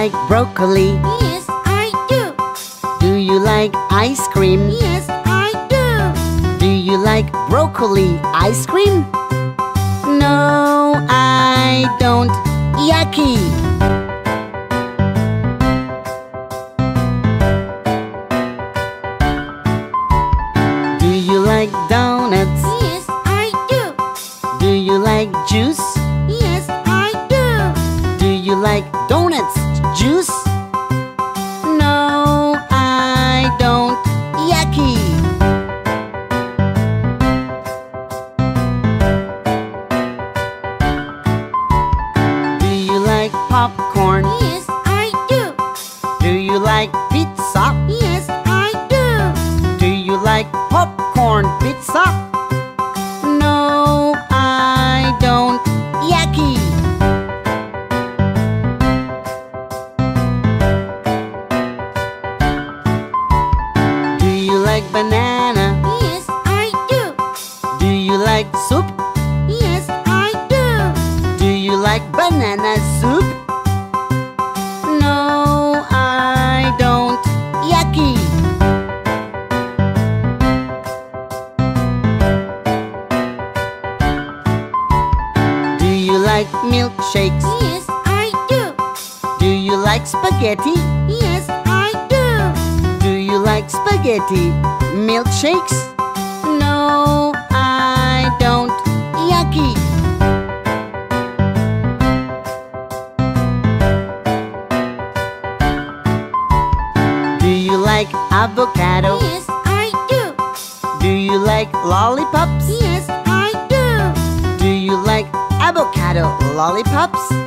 like broccoli? Yes, I do. Do you like ice cream? Yes, I do. Do you like broccoli ice cream? No, I don't. Yucky! Do you like donuts? Yes, I do. Do you like juice? Yes, I do. Do you like donuts juice? No, I don't. Yucky! Do you like popcorn? Yes, I do. Do you like pizza? Yes, I do. Do you like popcorn pizza? Like banana? Yes, I do. Do you like soup? Yes, I do. Do you like banana soup? No, I don't. Yucky! Do you like milkshakes? Yes, I do. Do you like spaghetti? Spaghetti milkshakes? No, I don't. Yucky! Do you like avocado? Yes, I do. Do you like lollipops? Yes, I do. Do you like avocado lollipops?